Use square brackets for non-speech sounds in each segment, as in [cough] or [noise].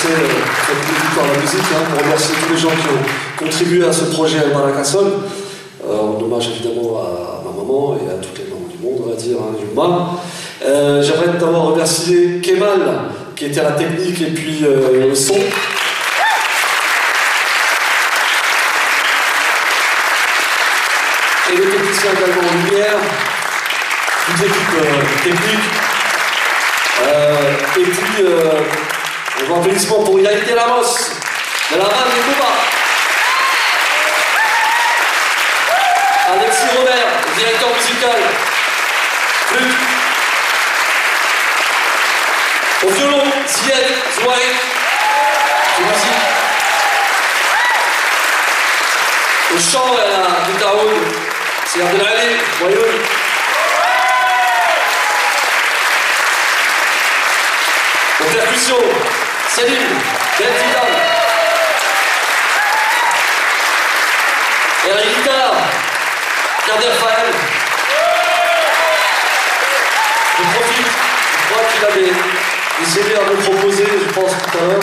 commencer euh, par la musique hein, pour remercier tous les gens qui ont contribué à ce projet à Maracasol. Euh, en hommage évidemment à ma maman et à toutes les mamans du monde, on va dire, hein, du monde. Euh, J'aimerais d'abord remercier Kemal qui était à la technique et puis euh, le son. Et les techniciens également en lumière, toute l'équipe euh, technique. Et puis, euh, un applaudissement pour Yannick Ramos de la bande de Cuba. Alexis Robert, directeur musical. Au violon, Zied musique. Au chant et à la guitare c'est Abdelali, Royaume. Aux percussions, Vidal. Et à la guitare, Kader Fahem. Je profite, je crois qu'il a des, CD à me proposer, je pense tout à l'heure.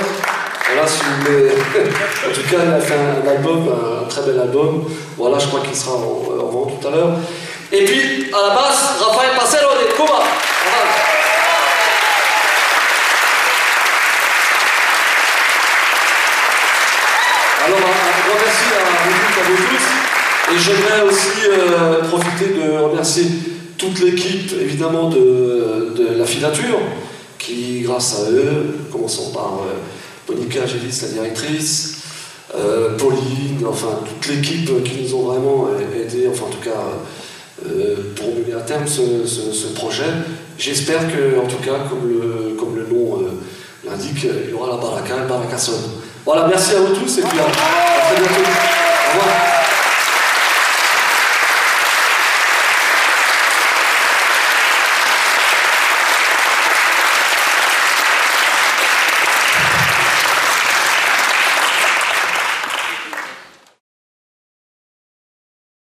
Voilà, si vous voulez. [laughs] en tout cas, il a fait un, album, un très bel album. Voilà, je crois qu'il sera en, en vente tout à l'heure. Et puis, à la basse, Raphaël Parcelo de Cuba. Voilà. Alors, un, grand merci à vous, à tous. Et j'aimerais aussi euh, profiter de remercier toute l'équipe, évidemment, de, de la filature, qui, grâce à eux, commençons par euh, Monica Gélis, la directrice, euh, Pauline, enfin, toute l'équipe qui nous ont vraiment aidés, enfin, en tout cas, euh, pour mener à terme ce, ce- projet. J'espère que, en tout cas, comme le, comme le nom l'indique, il y aura la baraka, le baraka Voilà, merci à vous tous et puis à, à très bientôt. Au revoir.